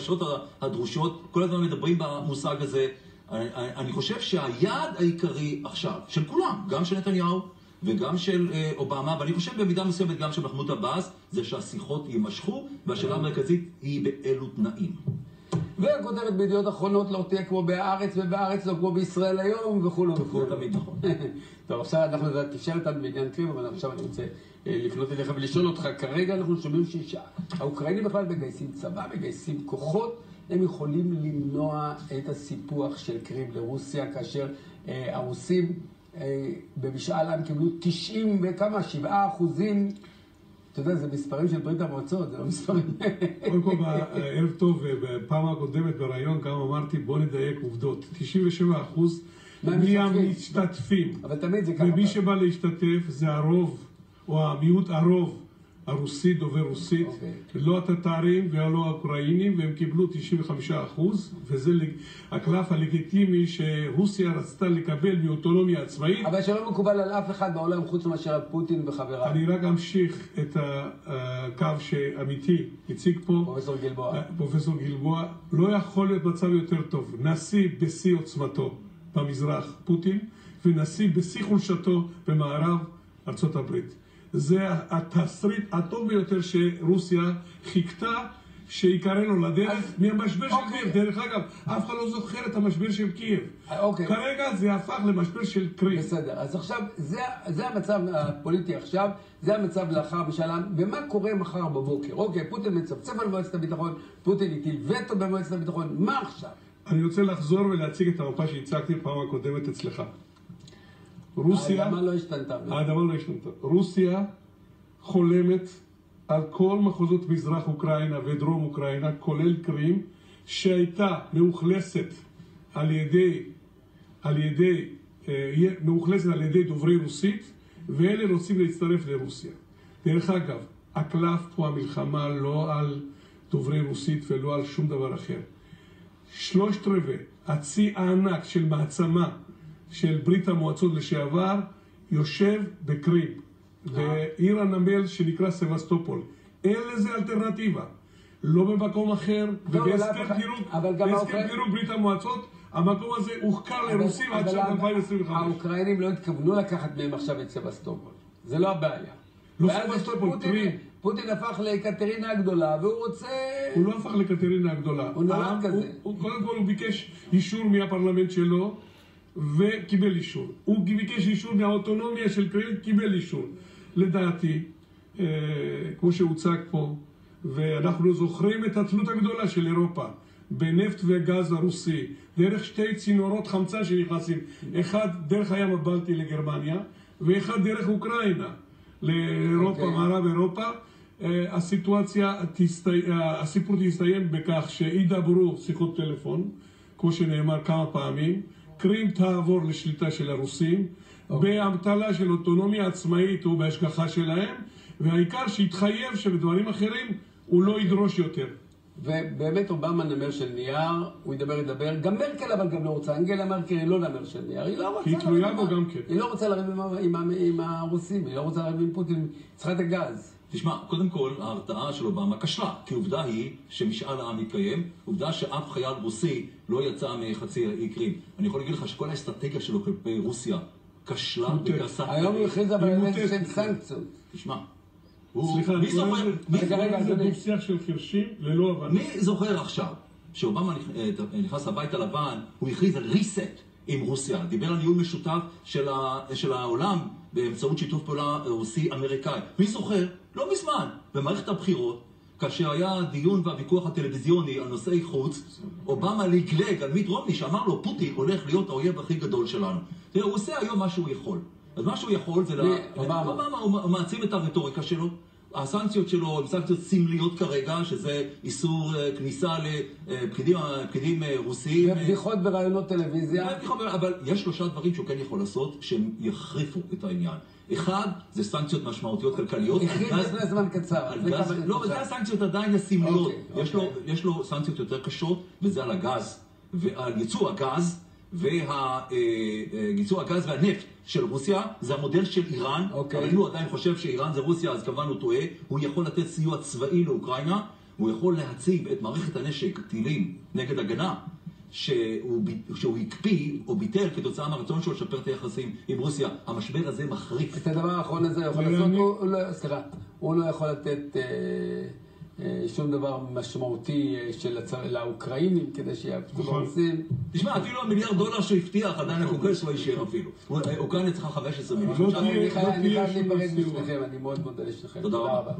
הכשרות הדרושות, כל הזמן מדברים במושג הזה. אני, חושב שהיעד העיקרי עכשיו, של כולם, גם של נתניהו וגם של אה, אובמה, ואני חושב במידה מסוימת גם של מחמוד עבאס, זה שהשיחות יימשכו, והשאלה המרכזית היא באילו תנאים. והכותרת בידיעות אחרונות לא תהיה כמו בהארץ, ובהארץ לא כמו בישראל היום, וכולו וכולו. נכון. טוב, עכשיו אנחנו, תשאל אותנו בעניין קרים, אבל עכשיו אני רוצה אה, לפנות אליך ולשאול אותך, כרגע אנחנו שומעים שהאוקראינים בכלל מגייסים צבא, מגייסים כוחות, הם יכולים למנוע את הסיפוח של קרים לרוסיה, כאשר אה, הרוסים אה, במשאל עם קיבלו 90 וכמה, 7 אחוזים אתה יודע, זה מספרים של ברית המועצות, זה לא מספרים... קודם כל, ערב טוב, בפעם הקודמת בריאיון גם אמרתי, בוא נדייק עובדות. 97 אחוז מהמשתתפים. אבל תמיד זה ככה. ומי שבא להשתתף זה הרוב, או המיעוט הרוב. הרוסית, דובר רוסית, okay. אוקיי. לא הטטרים ולא האוקראינים, והם קיבלו 95 אחוז, וזה הקלף הלגיטימי שרוסיה רצתה לקבל מאוטונומיה עצמאית. אבל שלא מקובל על אף אחד בעולם חוץ מאשר על פוטין וחבריו. אני רק אמשיך את הקו שעמיתי הציג פה. פרופסור גלבוע. אה, פרופסור גלבוע, לא יכול להיות מצב יותר טוב. נשיא בשיא עוצמתו במזרח, פוטין, ונשיא בשיא חולשתו במערב, ארצות הברית. זה התסריט הטוב ביותר שרוסיה חיכתה שיקרא לו לדרך מהמשבר של אוקיי. קייב. דרך אגב, אף אחד לא זוכר את המשבר של קייב. אוקיי. כרגע זה הפך למשבר של קרים. בסדר, אז עכשיו, זה, זה המצב הפוליטי עכשיו, זה המצב לאחר משאל עם, ומה קורה מחר בבוקר? אוקיי, פוטין מצפצף על מועצת הביטחון, פוטין הטיל וטו במועצת הביטחון, מה עכשיו? אני רוצה לחזור ולהציג את המפה שהצגתי בפעם הקודמת אצלך. רוסיה... האדמה לא השתנתה. האדמה לא השתנתה. רוסיה חולמת על כל מחוזות מזרח אוקראינה ודרום אוקראינה, כולל קרים, שהייתה מאוכלסת על ידי, על ידי, אה, מאוכלסת על ידי דוברי רוסית, ואלה רוצים להצטרף לרוסיה. דרך אגב, הקלף פה המלחמה לא על דוברי רוסית ולא על שום דבר אחר. שלושת רבעי הצי הענק של מעצמה של ברית המועצות לשעבר יושב בקרים, בעיר הנמל שנקרא סבסטופול. אין לזה אלטרנטיבה. לא במקום אחר, ובהסכם פירוק ברית המועצות, המקום הזה הוחקר לרוסים עד שנת 2025. האוקראינים לא התכוונו לקחת מהם עכשיו את סבסטופול. זה לא הבעיה. לא סבסטופול, קרים. פוטין הפך לקטרינה הגדולה, והוא רוצה... הוא לא הפך לקטרינה הגדולה. הוא נולד כזה. קודם כל הוא ביקש אישור מהפרלמנט שלו. וקיבל אישור. הוא ביקש אישור מהאוטונומיה של קריל, קיבל אישור. לדעתי, אה, כמו שהוצג פה, ואנחנו זוכרים את התלות הגדולה של אירופה בנפט וגז הרוסי, דרך שתי צינורות חמצן שנכנסים, אחד דרך הים הבלטי לגרמניה, ואחד דרך אוקראינה לאירופה, okay. אוקיי. מערב אירופה. אה, הסיטואציה, תסתי... אה, הסיפור תסתיים בכך שידברו שיחות טלפון, כמו שנאמר כמה פעמים, קרים תעבור לשליטה של הרוסים, okay. באמתלה של אוטונומיה עצמאית ובהשגחה שלהם, והעיקר שיתחייב שבדברים אחרים הוא לא ידרוש יותר. ובאמת אובמה נמר של נייר, הוא ידבר, ידבר, גם מרקל אבל גם לא רוצה, אנגלה מרקל היא לא נמר של נייר, היא לא רוצה... היא תלויה בו גם כן. היא לא רוצה לריב עם, עם, עם, עם הרוסים, היא לא רוצה לריב עם פוטין, צריכה את הגז. תשמע, קודם כל, ההרתעה של אובמה כשלה, כי עובדה היא שמשאל העם מתקיים, עובדה שאף חייל רוסי לא יצא מחצי האי קרים. אני יכול להגיד לך שכל האסטרטגיה שלו כלפי רוסיה כשלה וגרסה. היום הוא הכריז אבל על איזה שהן סנקציות. תשמע, סליחה, מי זוכר? רגע, רגע, זה דו-שיח של חירשים ללא הבנה. מי זוכר עכשיו שאובמה אה, נכנס הביתה לבן, הוא הכריז על reset עם רוסיה, דיבר על ניהול משותף של העולם באמצעות שיתוף פעולה רוסי-אמריקאי. מי זוכר? לא מזמן, במערכת הבחירות, כאשר היה דיון והוויכוח הטלוויזיוני על נושאי חוץ, אובמה לגלג על מיט רומני שאמר לו, פוטין הולך להיות האויב הכי גדול שלנו. תראה, הוא עושה היום מה שהוא יכול. אז מה שהוא יכול זה... אובמה הוא מעצים את הרטוריקה שלו. הסנקציות שלו הן סנקציות סמליות כרגע, שזה איסור אה, כניסה לפקידים אה, רוסיים. ובדיחות בראיונות טלוויזיה. אבל יש שלושה דברים שהוא כן יכול לעשות, שהם יחריפו את העניין. אחד, זה סנקציות משמעותיות כלכליות. הכריז לפני זמן קצר. לא, אבל זה הסנקציות עדיין הסמליות. אוקיי, אוקיי. יש לו סנקציות יותר קשות, וזה על הגז, ועל ייצוא הגז. וייצור הגז והנפט של רוסיה, זה המודל של איראן. אוקיי. אבל אם הוא עדיין חושב שאיראן זה רוסיה, אז כמובן הוא טועה, הוא יכול לתת סיוע צבאי לאוקראינה, הוא יכול להציב את מערכת הנשק, טילים, נגד הגנה, שהוא, שהוא הקפיא או ביטל כתוצאה מהרצון שלו לשפר את היחסים עם רוסיה. המשבר הזה מחריף. את הדבר האחרון הזה הוא יכול לעשות, לא, סליחה, הוא לא יכול לתת אה, אה, שום דבר משמעותי אה, לאוקראינים כדי שיעבדו נכון. ברוסים. תשמע, אפילו המיליארד דולר שהוא הבטיח, עדיין הקונגרס לא אישר אפילו. אוקראינה צריכה 15 מיליון. לא עכשיו, תהיה- אני חייב לא להיפרד. משניכם, אני מאוד מודה לשניכם. תודה רבה.